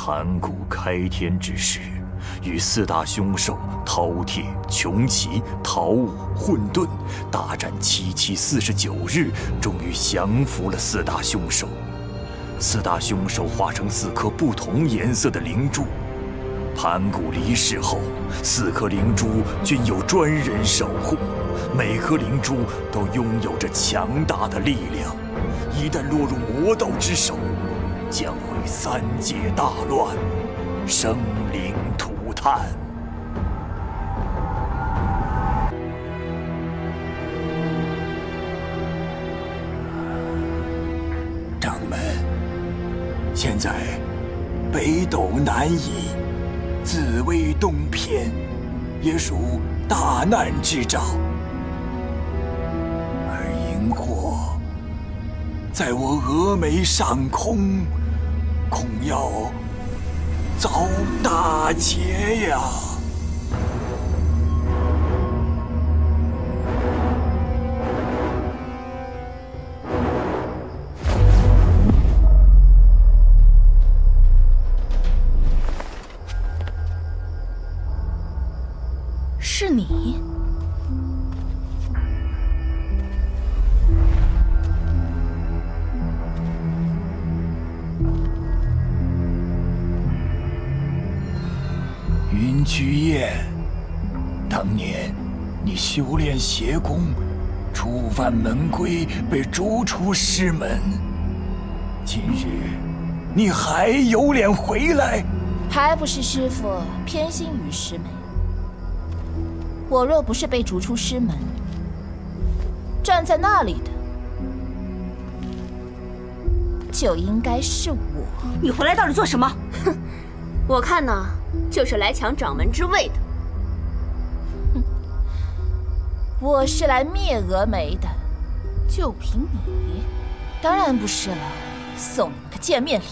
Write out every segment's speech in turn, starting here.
盘古开天之时，与四大凶兽饕餮、穷奇、桃武、混沌大战七七四十九日，终于降服了四大凶兽。四大凶兽化成四颗不同颜色的灵珠。盘古离世后，四颗灵珠均有专人守护，每颗灵珠都拥有着强大的力量。一旦落入魔道之手，将三界大乱，生灵涂炭。掌门，现在北斗南移，紫薇东偏，也属大难之兆。而萤火在我峨眉上空，恐要遭大劫呀！邪功，触犯门规，被逐出师门。今日你还有脸回来？还不是师傅偏心于师妹。我若不是被逐出师门，站在那里的就应该是我。你回来到底做什么？哼，我看呢，就是来抢掌门之位的。我是来灭峨眉的，就凭你，当然不是了。送你们个见面礼。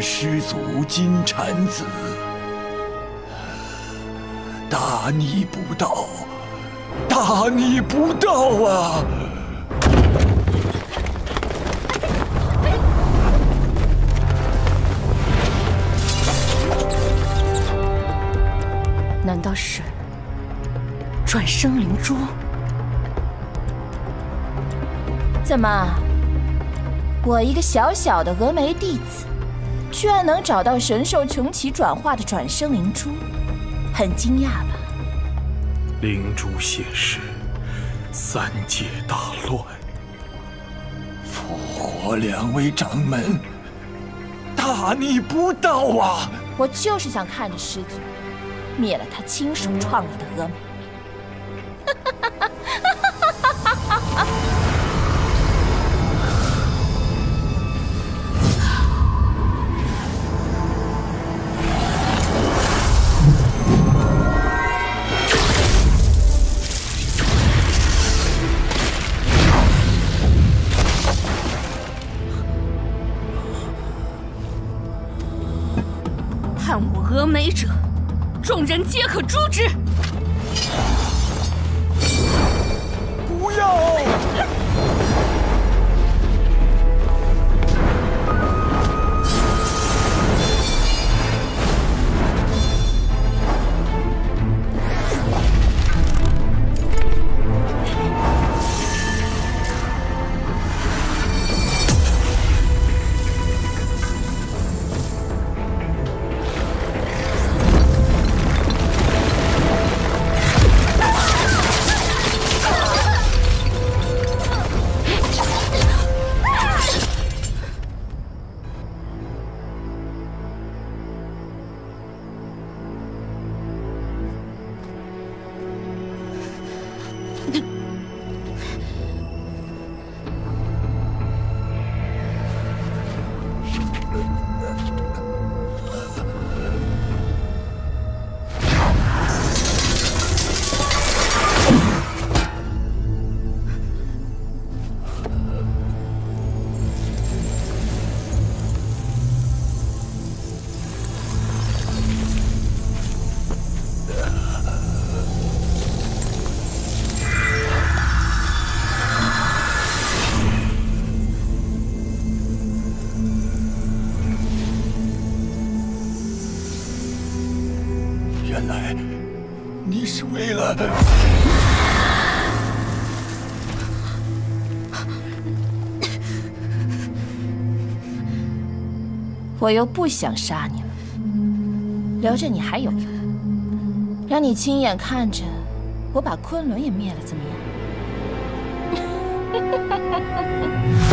的始祖金蝉子。大逆不道！大逆不道啊！难道是转生灵珠？怎么，我一个小小的峨眉弟子，居然能找到神兽穷奇转化的转生灵珠，很惊讶吧？灵珠现世，三界大乱，复活两位掌门，大逆不道啊！我就是想看着师祖灭了他亲手创立的峨眉。皆可诛之。我又不想杀你了，留着你还有用，让你亲眼看着我把昆仑也灭了，怎么样？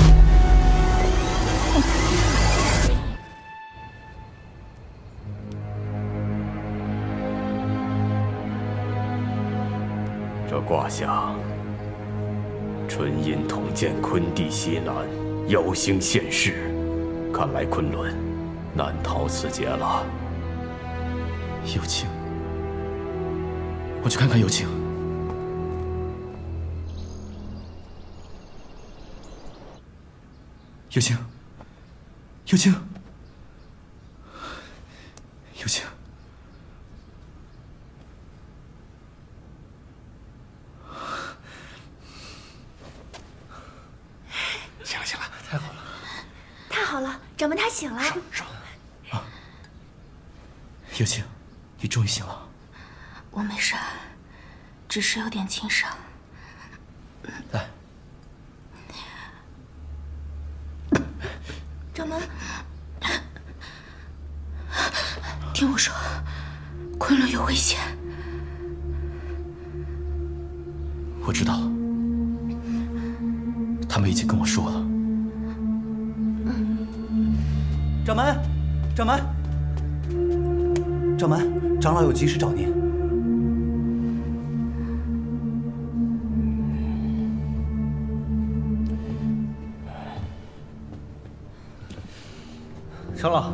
卦象，春阴同见坤地西南，妖星现世，看来昆仑难逃此劫了。有情，我去看看有情。有情，有情，长老，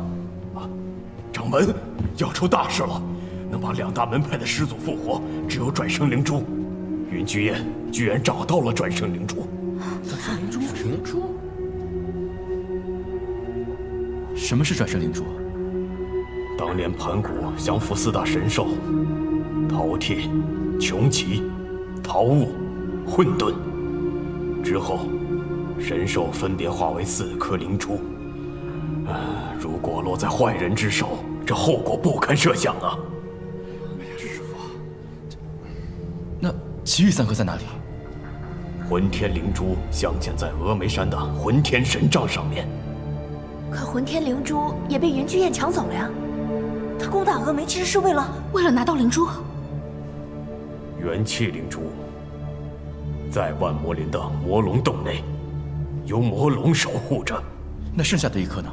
掌门要出大事了，能把两大门派的始祖复活，只有转生灵珠。云居燕居然找到了转生灵珠。转生灵珠，灵珠。什么是转生灵珠？当年盘古降服四大神兽，饕餮、穷奇、桃物、混沌之后，神兽分别化为四颗灵珠。如果落在坏人之手，这后果不堪设想啊！哎呀，师傅，那其余三颗在哪里？混天灵珠镶嵌在峨眉山的混天神杖上面。可混天灵珠也被云居燕抢走了呀！他攻打峨眉其实是为了为了拿到灵珠。元气灵珠在万魔林的魔龙洞内，由魔龙守护着。那剩下的一颗呢？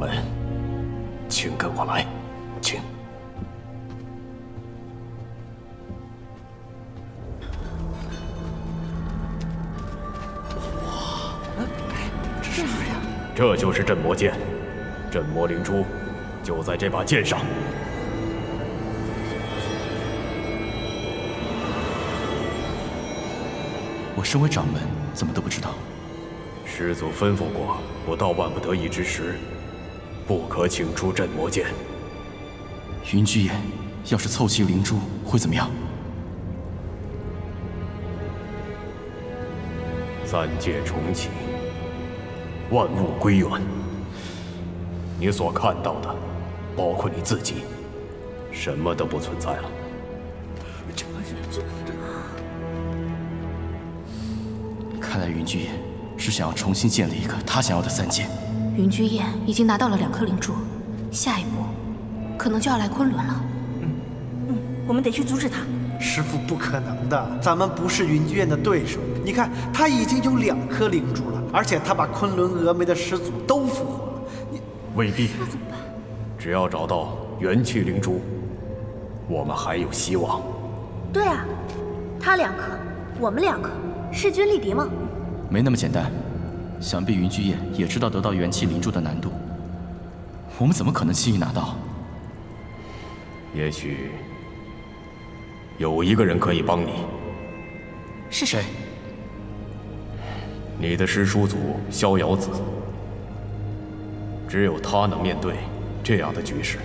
掌门，请跟我来，请。哇，这是什么呀？这就是镇魔剑，镇魔灵珠就在这把剑上。我身为掌门，怎么都不知道？师祖吩咐过，不到万不得已之时，不可请出镇魔剑。云居燕要是凑齐灵珠，会怎么样？三界重启，万物归元。你所看到的，包括你自己，什么都不存在了。这这这……看来云居燕是想要重新建立一个他想要的三界。云居燕已经拿到了两颗灵珠，下一步可能就要来昆仑了。嗯嗯，我们得去阻止他。师傅，不可能的，咱们不是云居燕的对手。你看，他已经有两颗灵珠了，而且他把昆仑峨眉的始祖都复活了。你未必。那怎么办？只要找到元气灵珠，我们还有希望。对啊，他两颗，我们两颗，势均力敌吗？没那么简单。想必云居燕也知道得到元气灵珠的难度，我们怎么可能轻易拿到？也许有一个人可以帮你。是谁？你的师叔祖逍遥子。只有他能面对这样的局势。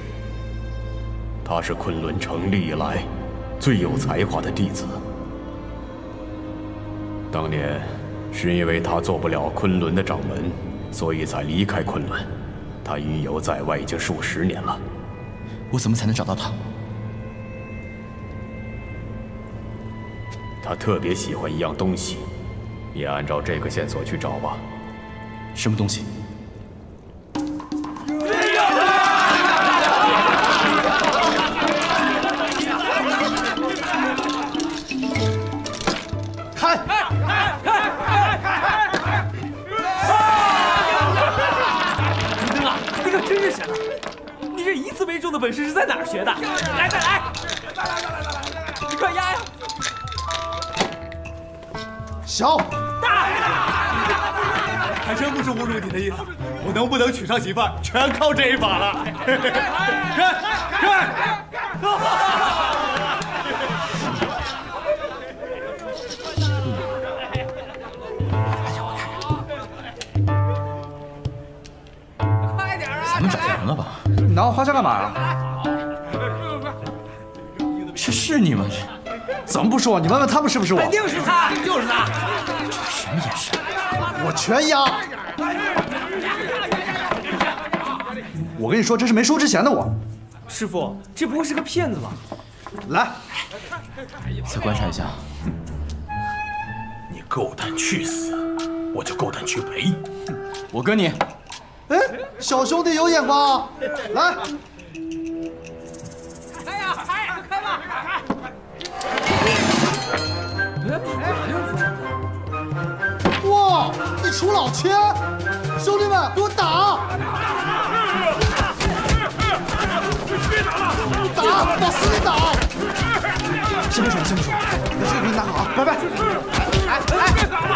他是昆仑成立以来最有才华的弟子。当年是因为他做不了昆仑的掌门，所以才离开昆仑。他云游在外已经数十年了。我怎么才能找到他？他特别喜欢一样东西，你按照这个线索去找吧。什么东西？本事是在哪儿学的？来，再来！来来再来再来！你快压呀！小大，还真不是侮辱你的意思。我能不能娶上媳妇，全靠这一把了。看，看！咱们找错人了吧？你拿我画像干嘛呀？这是你吗？怎么不是我？你问问他们是不是我？肯定是他，就是他。这什么眼神？我全压！我跟你说，这是没输之前的我。师傅，这不会是个骗子吧？来，再观察一下。你够胆去死，我就够胆去赔。我跟你。哎，小兄弟有眼光，来！开呀，开，开吧！哇，你出老千！兄弟们，给我打！打，往死里打！先别说了，先别说了，把这个给你拿好啊，拜拜！哎哎，别打了，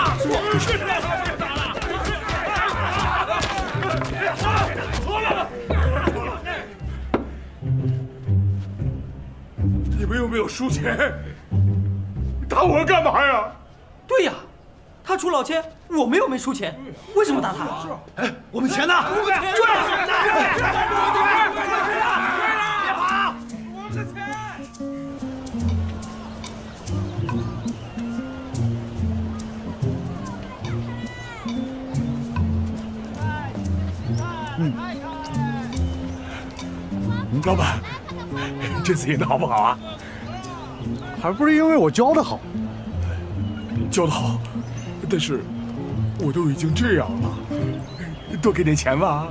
没有输钱？打我干嘛呀？对呀，他出老千，我们又没输钱，为什么打他？哎，我们钱呢？追！追！追！别跑！我的钱！嗯，老板，这次赢的好不好啊？还不是因为我教的好。教的好，但是我都已经这样了，多给点钱吧。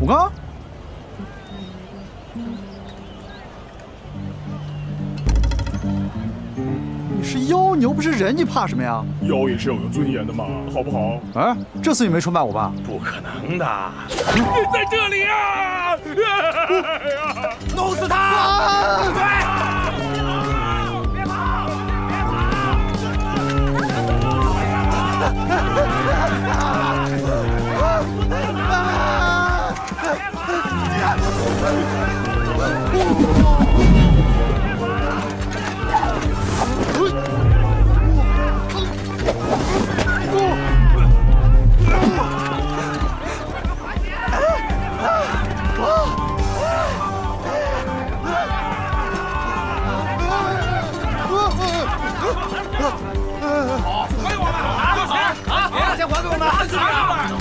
五刚。你是妖，你又不是人，你怕什么呀？妖也是要有尊严的嘛，好不好？哎，这次你没出卖我吧？不可能的！你在这里啊！弄死他！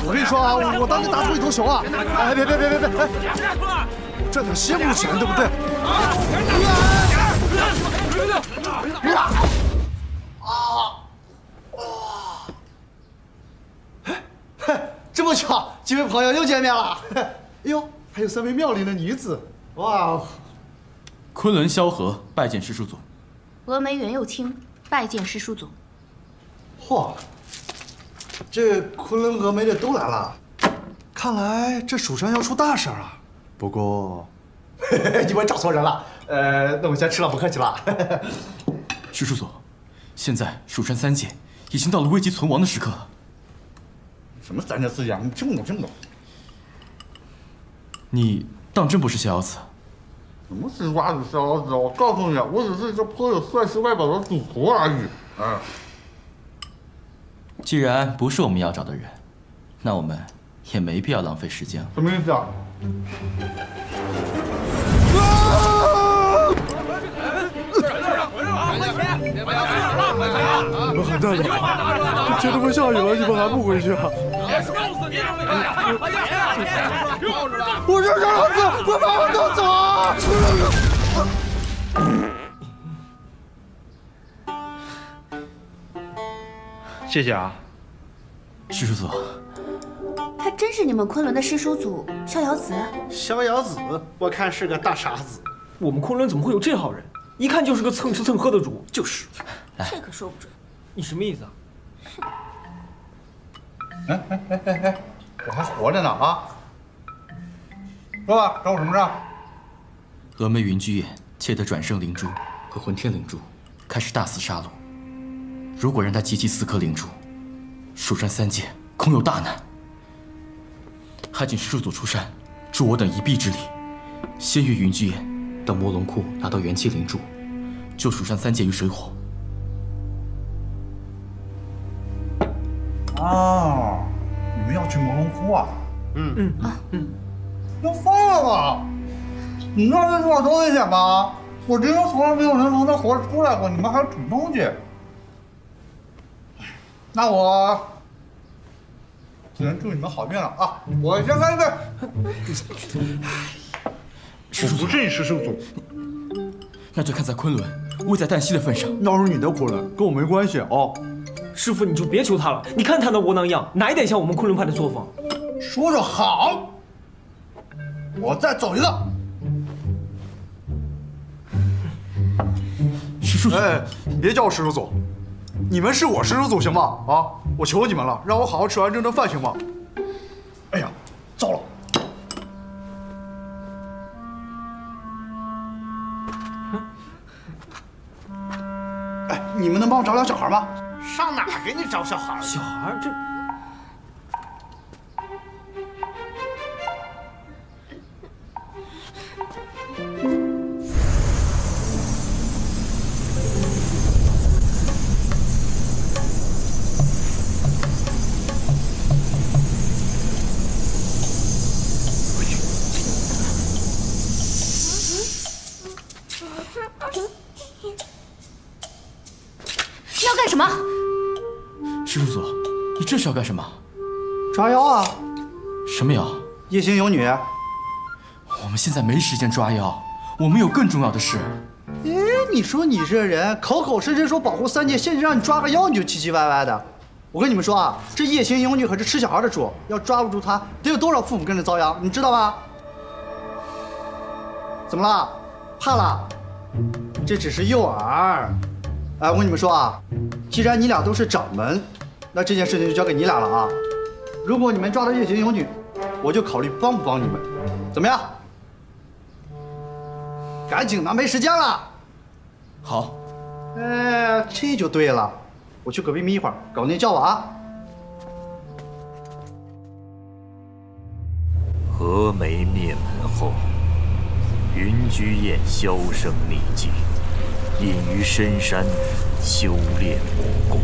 我跟你说啊，我当年打出一头熊啊！哎，别别别别别！哎，赚点羡慕钱，对不对？啊！啊！这么巧，几位朋友又见面了。哎呦，还有三位妙龄的女子，哇！昆仑萧何拜见师叔祖。峨眉袁又清拜见师叔祖。嚯！这昆仑峨眉的都来了，看来这蜀山要出大事啊！不过，你们找错人了。呃，那我先吃了，不客气了。徐叔祖，现在蜀山三界已经到了危急存亡的时刻。什么三界四界？你听不懂，听不懂。你当真不是逍遥子？什么西瓜子逍遥子？我告诉你，我只是一个颇有帅气外表的赌徒而已。嗯。既然不是我们要找的人，那我们也没必要浪费时间了。什么意思啊？你们很大胆，天都快下雨了，你们还不回去啊？我是老子，快把我弄走！谢谢啊，师叔。他真是你们昆仑的师叔祖逍遥子？逍遥子，我看是个大傻子。我们昆仑怎么会有这号人？一看就是个蹭吃蹭喝的主。就是。这可说不准。你什么意思啊？哎哎哎哎哎，我还活着呢啊！说吧，找我什么事？峨眉云居燕窃得转生灵珠和混天灵珠，开始大肆杀戮。如果让他集齐四颗灵珠，蜀山三界恐有大难。还请师叔祖出山，助我等一臂之力，先于云居燕到魔龙窟拿到元气灵珠，救蜀山三界于水火。啊，你们要去魔龙窟啊？嗯嗯啊嗯，要疯了吧？你知道这地方多危险吗？我之前从来没有人从那活着出来过，你们还要捅东西。那我只能祝你们好运了啊！我先开个。师叔不是你师叔祖，那就看在昆仑危在旦夕的份上。那是你的昆仑，跟我没关系啊。师傅，你就别求他了。你看他那窝囊样，哪一点像我们昆仑派的作风？说说好，我再走一个。师叔，哎，你别叫我师叔祖，你们是我师叔祖行吗？啊，我求你们了，让我好好吃完这顿饭行吗？哎呀，糟了！哎，你们能帮我找找小孩吗？上哪给你找小孩？小孩这。是要干什么？抓妖啊！什么妖？夜行游女。我们现在没时间抓妖，我们有更重要的事。哎，你说你这人口口声声说保护三界，现在让你抓个妖你就唧唧歪歪的。我跟你们说啊，这夜行游女可是吃小孩的主，要抓不住她，得有多少父母跟着遭殃，你知道吗？怎么了？怕了？这只是诱饵。哎，我跟你们说啊，既然你俩都是掌门。那这件事情就交给你俩了啊！如果你们抓到夜行幽女，我就考虑帮不帮你们，怎么样？赶紧的，没时间了。好。哎，这就对了。我去隔壁眯一会儿，搞定叫我啊。峨眉灭门后，云居雁销声匿迹，隐于深山修炼魔功。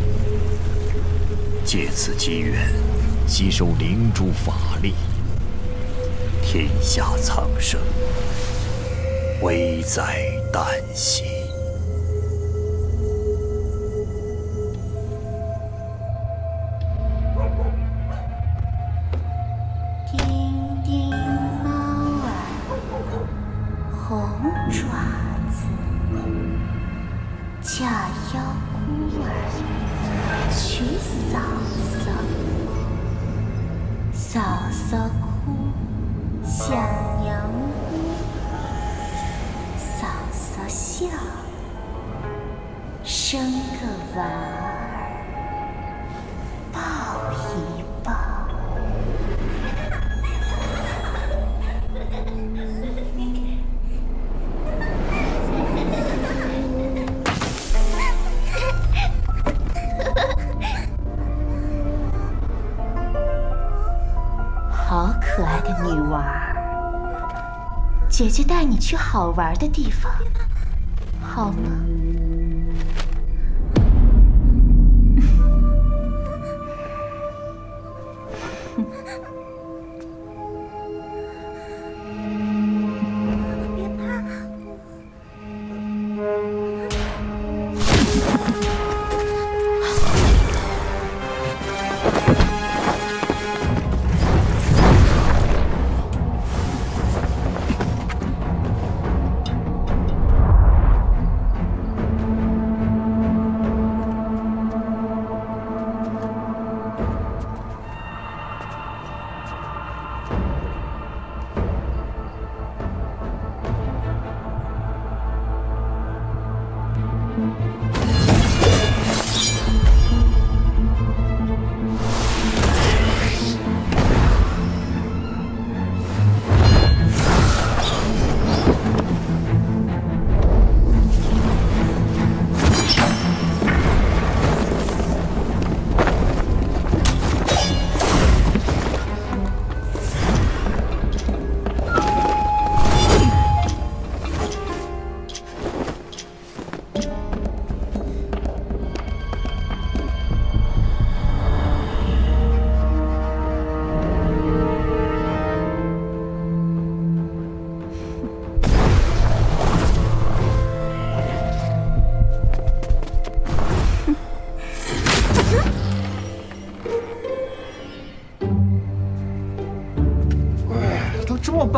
借此机缘，吸收灵珠法力，天下苍生危在旦夕。姐姐带你去好玩的地方，好吗？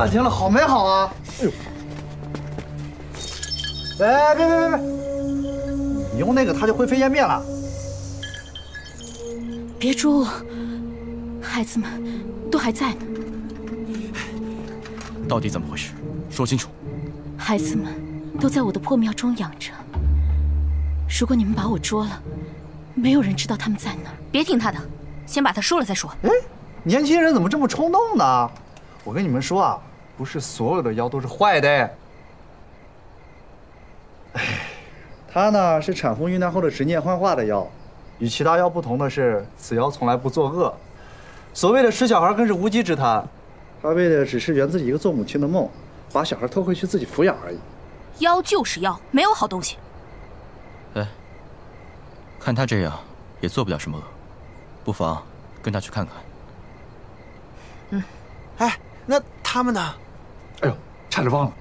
半天了，好没好啊？哎呦！哎，别别别别！你用那个，它就灰飞烟灭了。别捉我，孩子们都还在呢。到底怎么回事？说清楚。孩子们都在我的破庙中养着。如果你们把我捉了，没有人知道他们在哪儿。别听他的，先把他收了再说。哎，年轻人怎么这么冲动呢？我跟你们说啊，不是所有的妖都是坏的。哎，他呢是产后遇难后的执念幻化的妖，与其他妖不同的是，此妖从来不作恶。所谓的吃小孩更是无稽之谈，他为的只是圆自己一个做母亲的梦，把小孩偷回去自己抚养而已。妖就是妖，没有好东西。哎，看他这样，也做不了什么恶，不妨跟他去看看。嗯，哎，那他们呢？哎呦，差点忘了。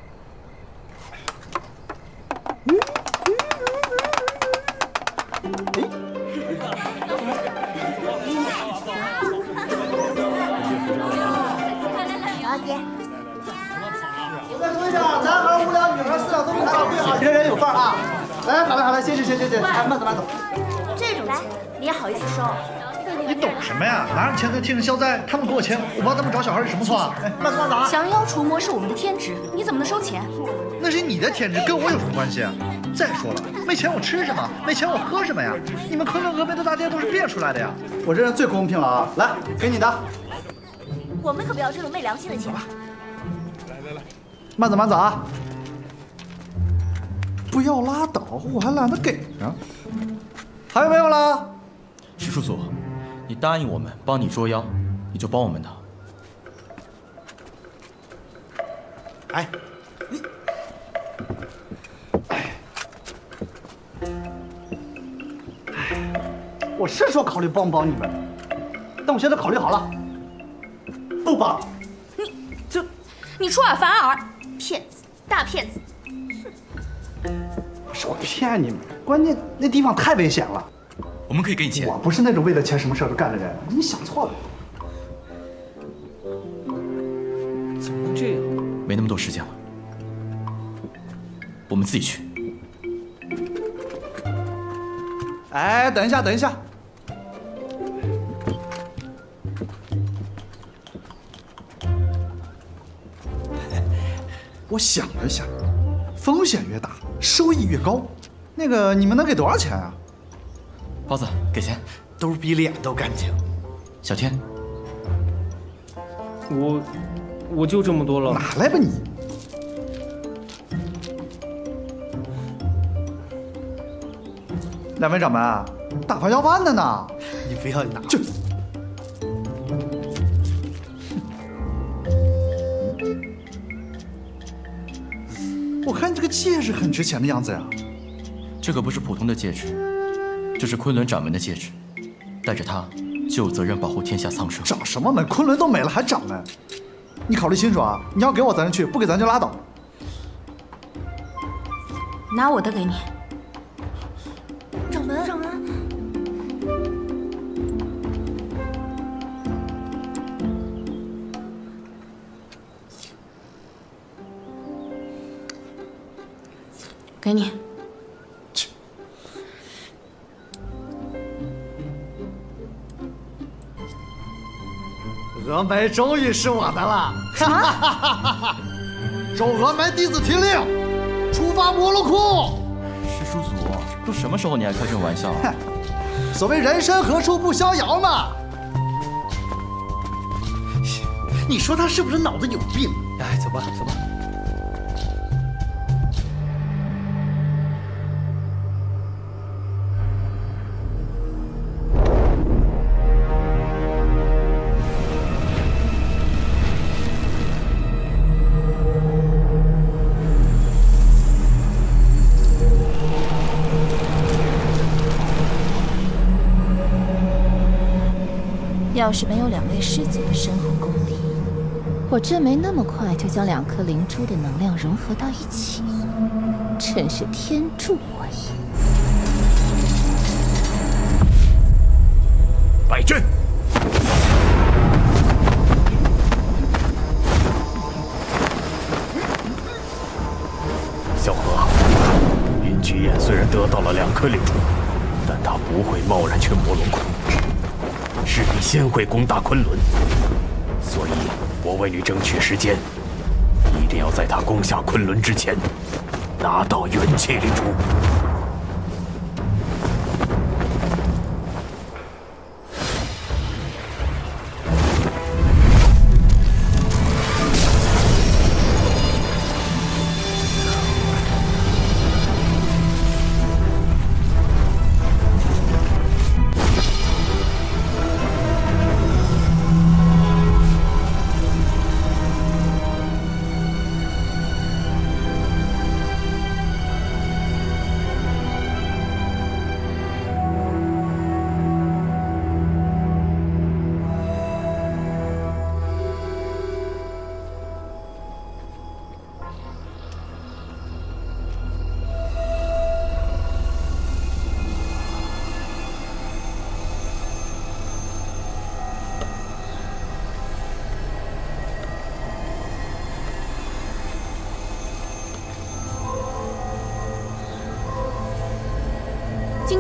老姐，我再说一下，男孩无聊，女孩饲料都是谈好对好，人人有份啊！来，好了好了，谢谢谢谢谢谢，慢走慢走。这种钱你也好意思收？你懂什么呀？拿着钱在替人消灾，他们给我钱，我帮他们找小孩有什么错啊？哎，慢走慢走啊！降妖除魔是我们的天职，你怎么能收钱？那是你的天职，跟我有什么关系啊？再说了，没钱我吃什么？没钱我喝什么呀？你们昆仑峨眉的大爹都是变出来的呀！我这人最公平了啊！来，给你的。我们可不要这种昧良心的钱。来来来，慢走慢走啊！不要拉倒，我还懒得给呢。还有没有了？徐叔祖，你答应我们帮你捉妖，你就帮我们的。哎，你，哎我是说考虑帮不帮你们，但我现在考虑好了，不帮。你这，你出尔反尔，骗子，大骗子！不是我骗你们，关键那地方太危险了。我们可以给你钱。我不是那种为了钱什么事都干的人，你想错了。怎么能这样？没那么多时间了，我们自己去。哎，等一下，等一下。我想了一下，风险越大，收益越高。那个，你们能给多少钱啊？包子，给钱，兜比脸都干净。小天，我我就这么多了。拿来吧你。两位掌门，打发要饭的呢。你不要拿。去。我看你这个戒指很值钱的样子呀。这可不是普通的戒指，这是昆仑掌门的戒指，带着它就有责任保护天下苍生。掌什么门？昆仑都没了还掌门？你考虑清楚啊！你要给我咱就去，不给咱就拉倒。拿我的给你。峨眉终于是我的了！什么？周峨眉弟子听令，出发摩罗窟。师叔祖，都什么时候你还开这种玩笑？所谓人生何处不逍遥嘛。你说他是不是脑子有病？哎，走吧，走吧。是没有两位师祖的深厚功力我真没那么快就将两颗灵珠的能量融合到一起真是天助我也。摆阵小何云居雁虽然得到了两颗灵珠但他不会贸然去魔龙谷势必先会攻打昆仑。所以，我为你争取时间，一定要在他攻下昆仑之前，拿到元气灵珠。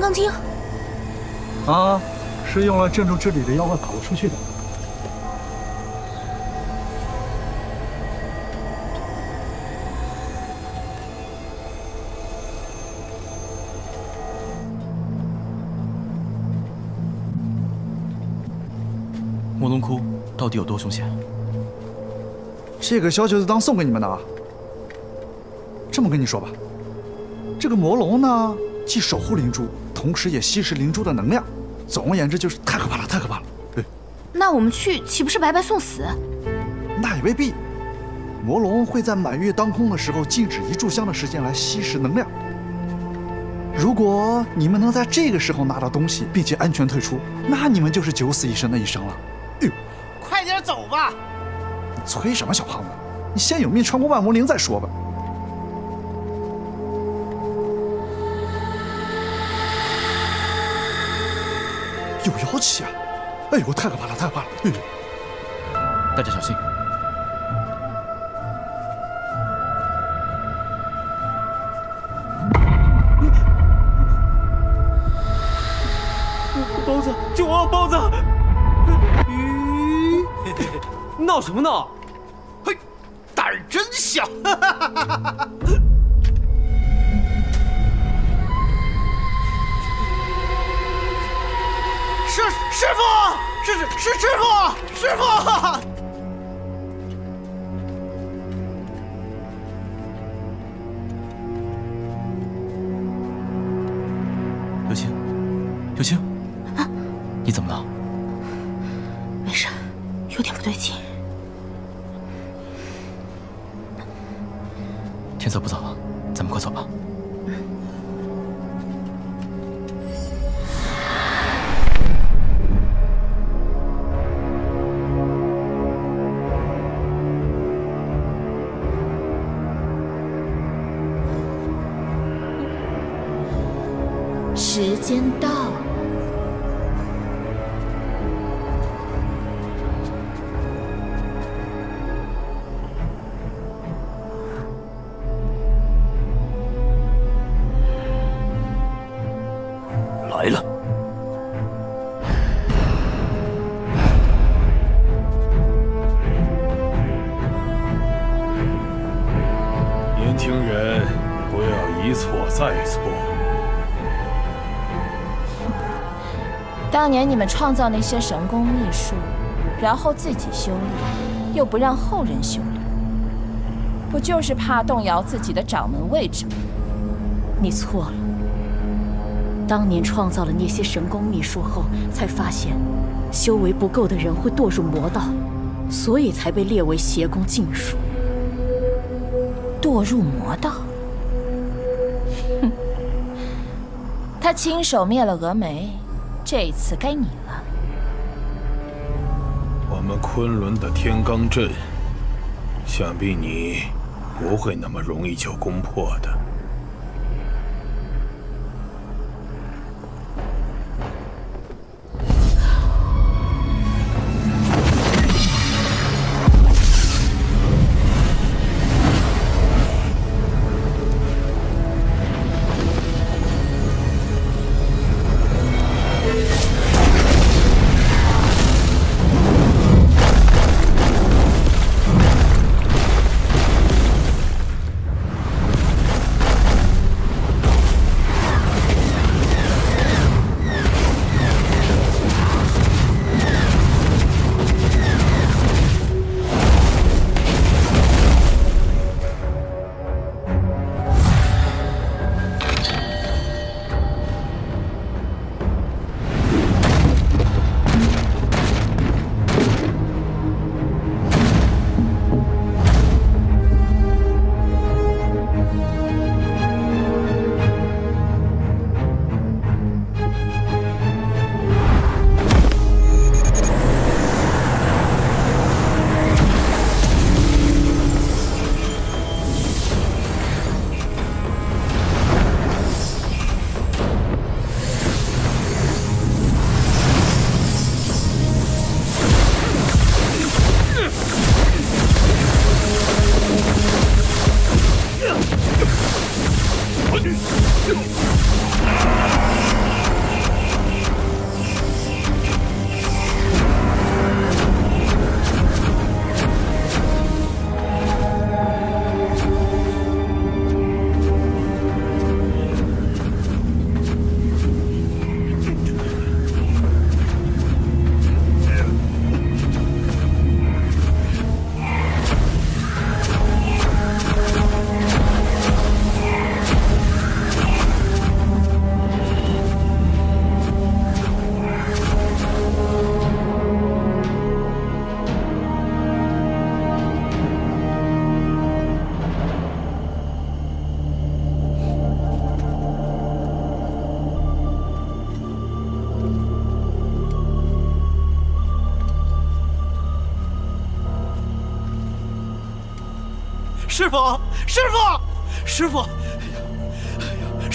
金刚经啊，是用来镇住这里的妖怪跑不出去的。魔龙窟到底有多凶险？这个小九子当送给你们的啊。这么跟你说吧，这个魔龙呢，既守护灵珠，同时也吸食灵珠的能量。总而言之，就是太可怕了，太可怕了。对，那我们去岂不是白白送死？那也未必。魔龙会在满月当空的时候静止一炷香的时间来吸食能量。如果你们能在这个时候拿到东西，并且安全退出，那你们就是九死一生的一生了。哎呦，快点走吧！你催什么，小胖子？你先有命穿过万魔灵再说吧。有妖气啊！哎呦，太可怕了，太可怕了！哎大家小心！包子，救我！包子！咦，闹什么闹？嘿，胆儿真小！师师傅，师傅！有清，有清，啊，你怎么了？没事，有点不对劲。天色不早了，咱们快走吧。间到。你们创造那些神功秘术，然后自己修炼，又不让后人修炼，不就是怕动摇自己的掌门位置吗？你错了。当年创造了那些神功秘术后，才发现修为不够的人会堕入魔道，所以才被列为邪功禁术。堕入魔道？哼！他亲手灭了峨眉，这次该你了。我们昆仑的天罡阵，想必你不会那么容易就攻破的。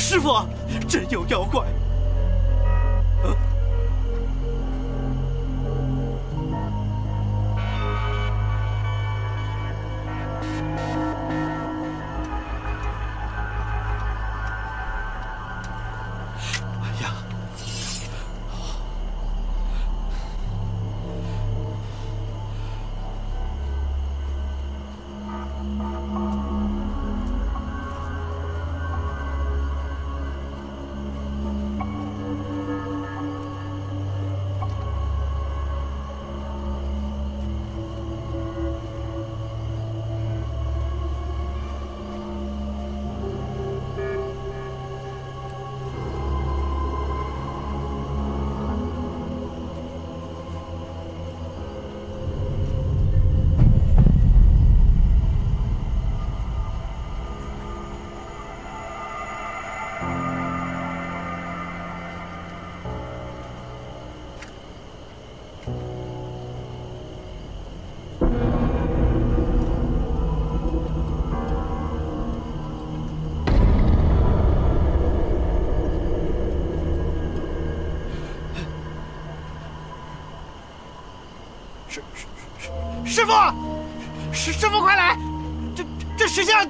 师傅，真有妖怪！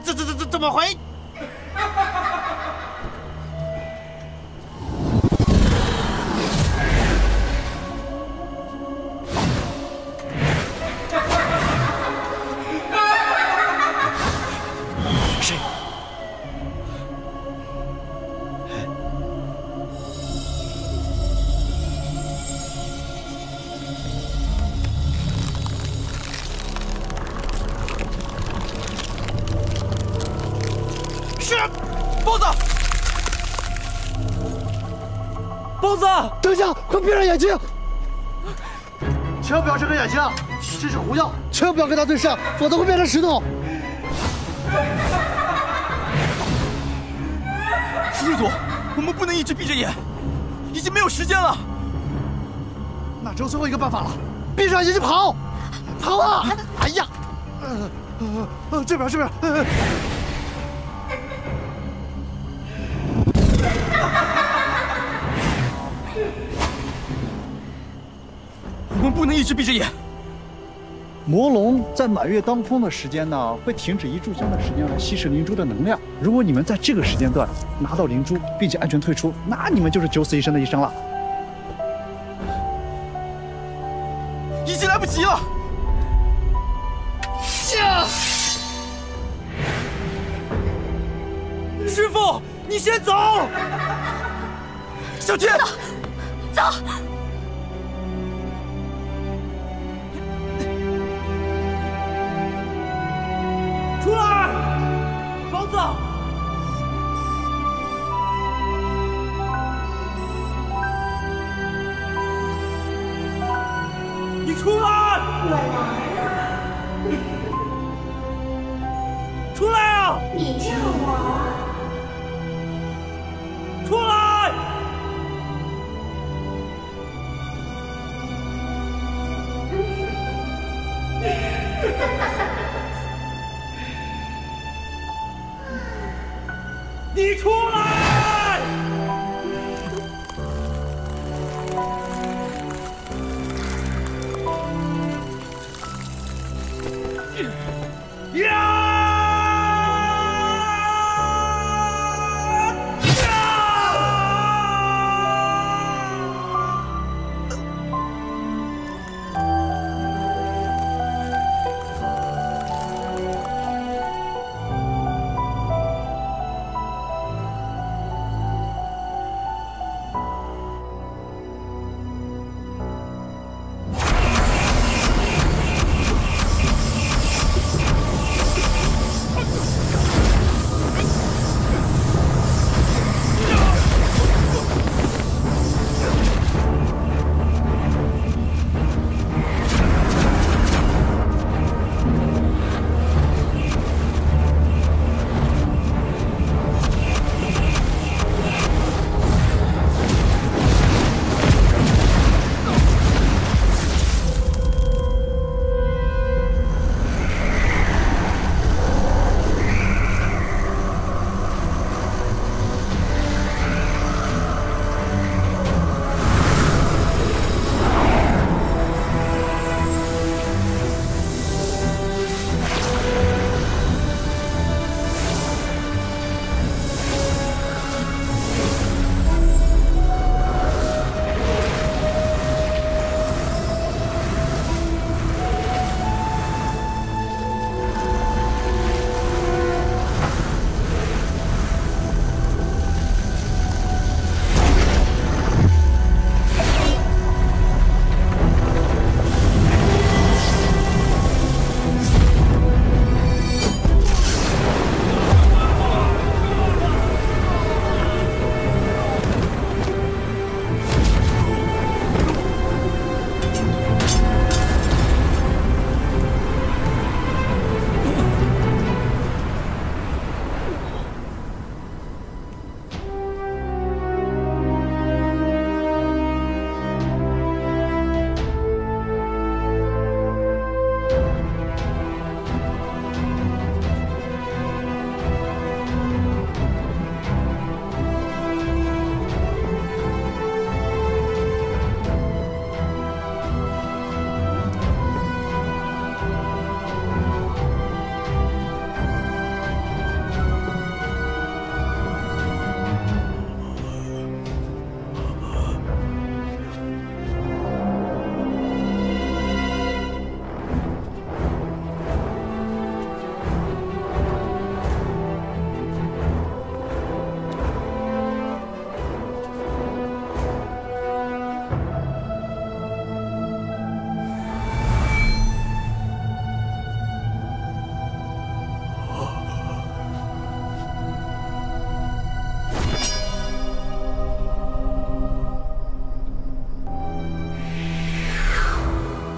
这这这这怎么回？包子，等一下，快闭上眼睛！千万不要睁开眼睛，这是狐妖，千万不要跟他对视，否则会变成石头。师祖，我们不能一直闭着眼，已经没有时间了。那只有最后一个办法了，闭上眼睛跑，跑啊！哎呀，呃呃呃，这边这边。呃一直闭着眼。魔龙在满月当空的时间呢，会停止一炷香的时间来吸食灵珠的能量。如果你们在这个时间段拿到灵珠，并且安全退出，那你们就是九死一生的一生了。已经来不及了。下！师傅，你先走。小天，走。出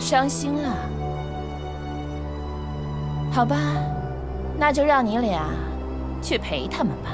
伤心了？好吧，那就让你俩去陪他们吧。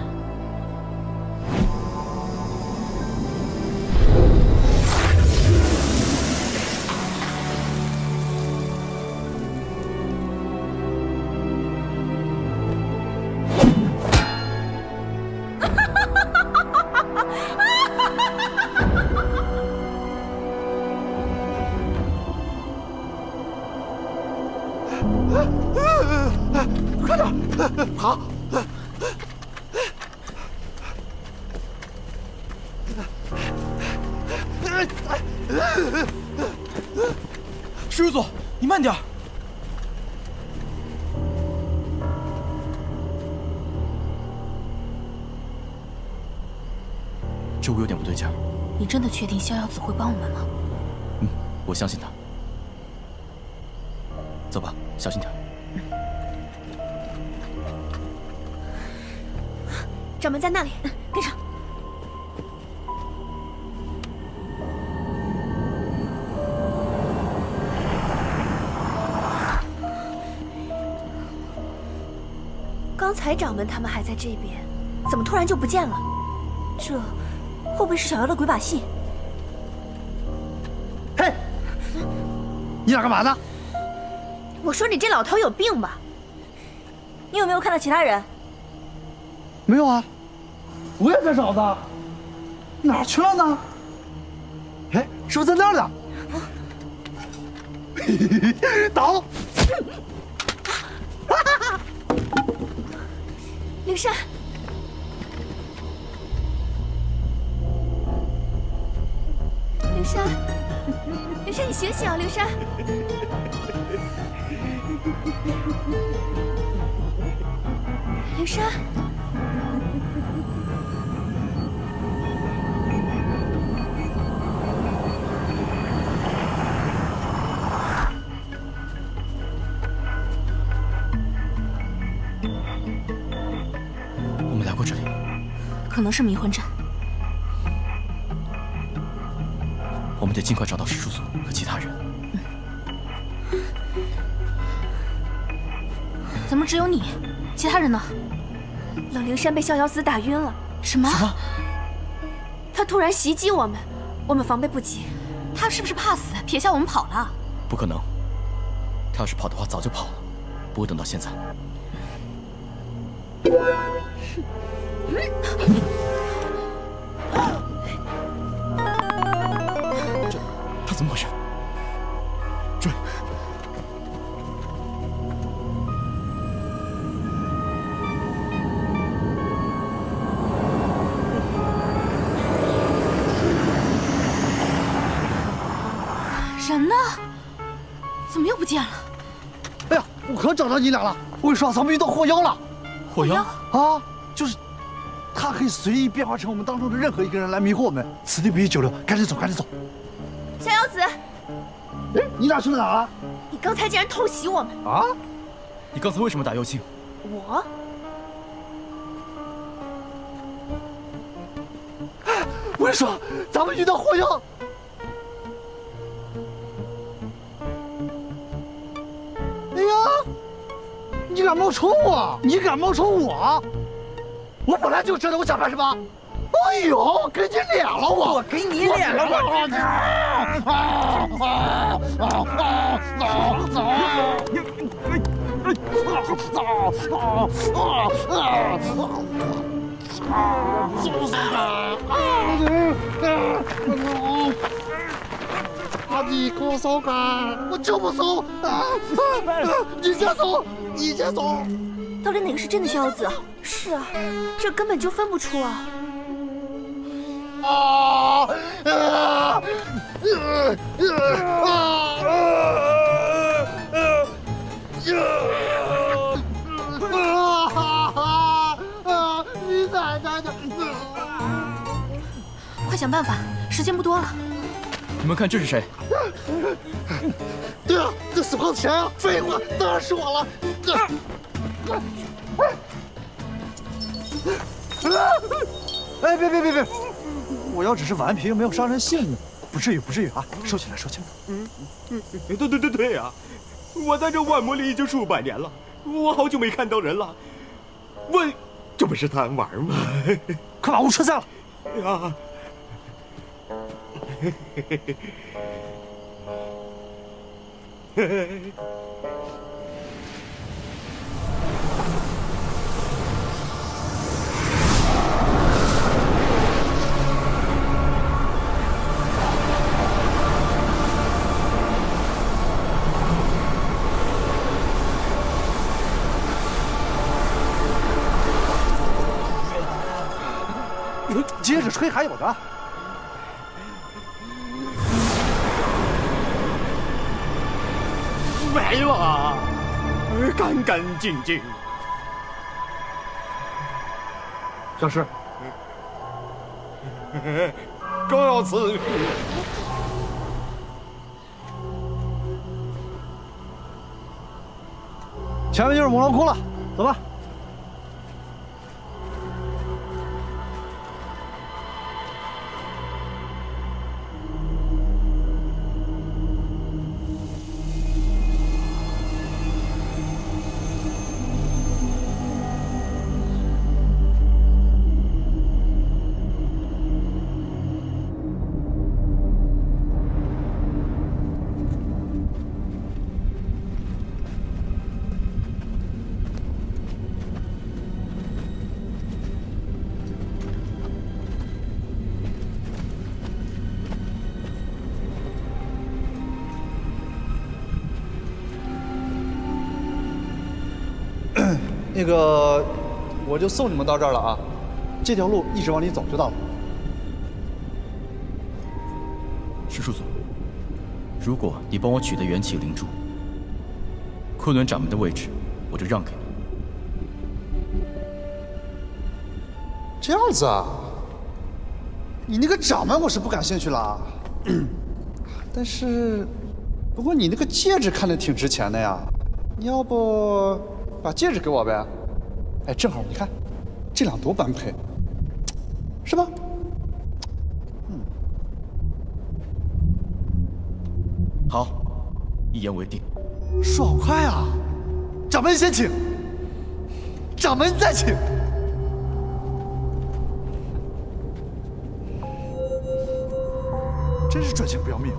确定逍遥子会帮我们吗？嗯，我相信他。走吧，小心点。掌门在那里，跟上。刚才掌门他们还在这边，怎么突然就不见了？这会不会是小妖的鬼把戏？你俩干嘛呢？我说你这老头有病吧？你有没有看到其他人？没有啊，我也在找他，哪儿去了呢？哎，是不是在那儿呢？倒！灵山，灵山，你醒醒啊，刘山！刘山，我们来过这里，可能是迷魂阵。我们得尽快找到石术人呢？冷灵山被逍遥子打晕了。什么？他突然袭击我们，我们防备不及。他是不是怕死，撇下我们跑了？不可能，他要是跑的话，早就跑了，不会等到现在。这他怎么回事？人呢？怎么又不见了？哎呀，我可找到你俩了！我跟你说，咱们遇到祸妖了。祸妖啊，就是他可以随意变化成我们当中的任何一个人来迷惑我们。此地不宜久留，赶紧走，赶紧走！逍遥子，哎，你俩去哪了？你刚才竟然偷袭我们！啊！你刚才为什么打妖精？我？我跟你说，咱们遇到祸妖。呀，你敢冒充我？你敢冒充我？我本来就知道我想干什么。哎呦，给你脸了我！我给你脸了我！啊！你给我松开！我就不松！啊！你先松！你先松！到底哪个是真的逍遥子啊？是啊，这根本就分不出啊！啊！啊！啊！你奶奶的！快想办法，时间不多了。你们看这是谁？对啊，这死胖子谁啊？废话，当然是我了。哎，别别别别！我要只是顽皮，又没有伤人性命，不至于，不至于啊！收起来，收起来。嗯嗯，对对对对呀！我在这万魔里已经数百年了，我好久没看到人了。问，这不是贪玩吗？快把屋撤散了！啊！嘿嘿。接着吹还有的，没了，干干净净。小师，告辞。前面就是母狼窟了，走吧。那个，我就送你们到这儿了啊！这条路一直往里走就到了。石叔祖，如果你帮我取得元气灵珠，昆仑掌门的位置我就让给你。这样子啊？你那个掌门我是不感兴趣了，但是，不过你那个戒指看着挺值钱的呀，你要不？把戒指给我呗，哎，正好你看，这俩多般配，是吧？嗯，好，一言为定。爽快啊！掌门先请，掌门再请，真是赚钱不要命。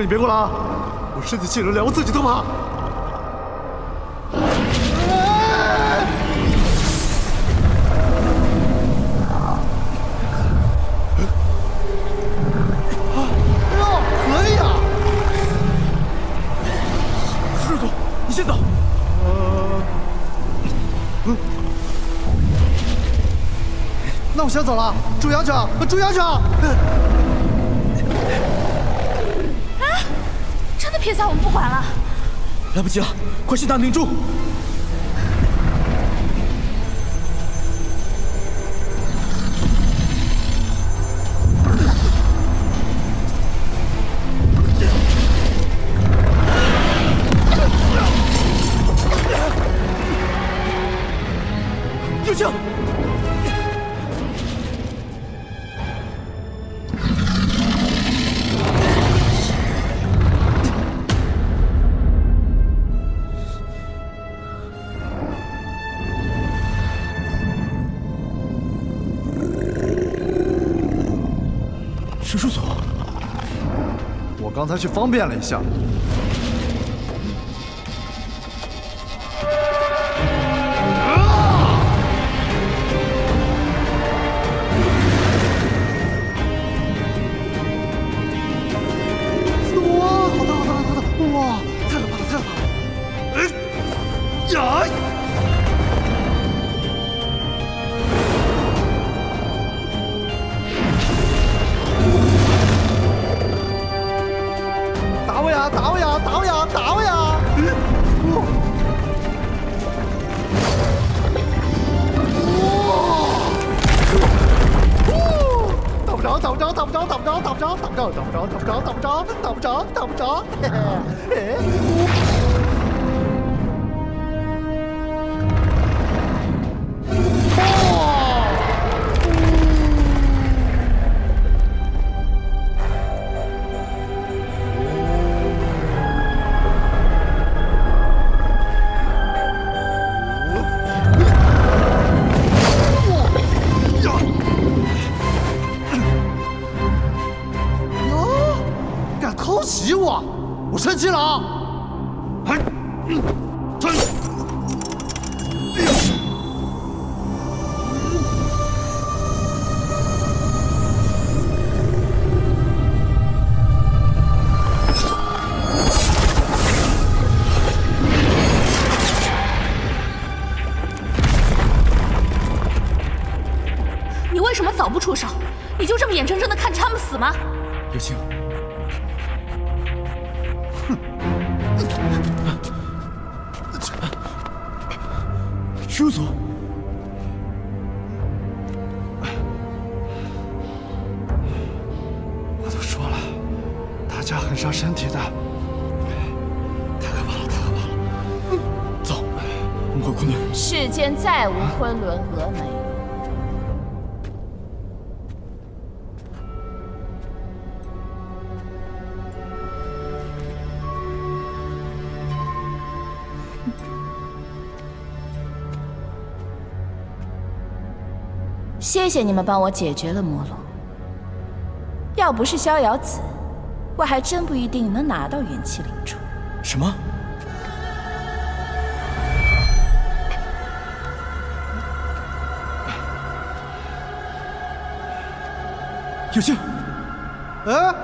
你别过来啊！我身体气流凉，我自己都怕。啊！哎呦，可以啊！师尊，你先走。嗯。那我先走了，注意安全，注意安全。这！下我们不管了？来不及了，快去打明珠！叔，我刚才去方便了一下。打不着，打不着，打不着，打不着，打不着，打不着，打不着，我们回昆仑。世间再无昆仑峨眉。谢谢你们帮我解决了魔龙。要不是逍遥子，我还真不一定能拿到元气灵珠。什么？有庆！哎，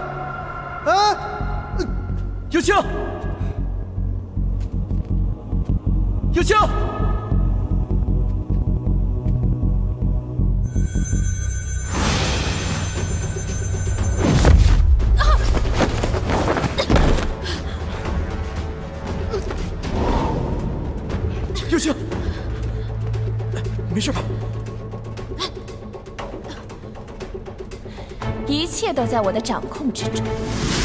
哎！有庆！有庆！在我的掌控之中。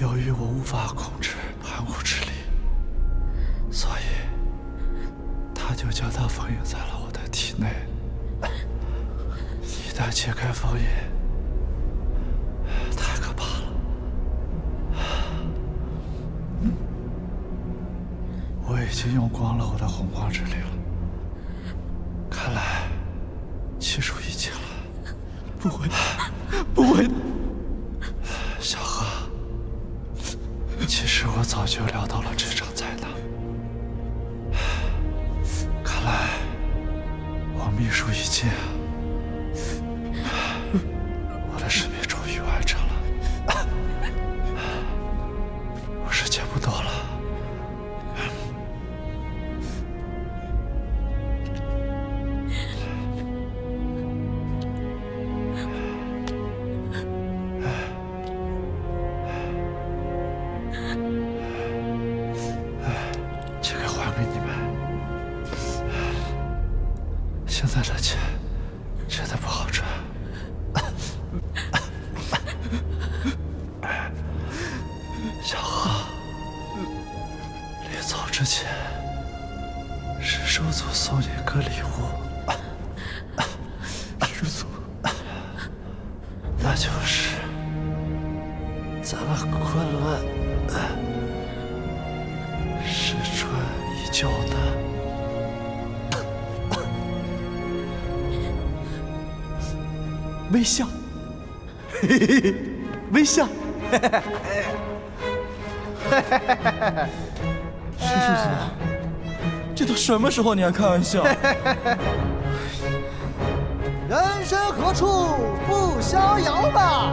由于我无法控制盘古之力，所以他就将它封印在了我的体内。一旦解开封印，太可怕了。我已经用光了我的洪荒之力了，看来气数已尽了。不会，不会，我早就料到了这种么时候你还开玩笑？人生何处不逍遥吧！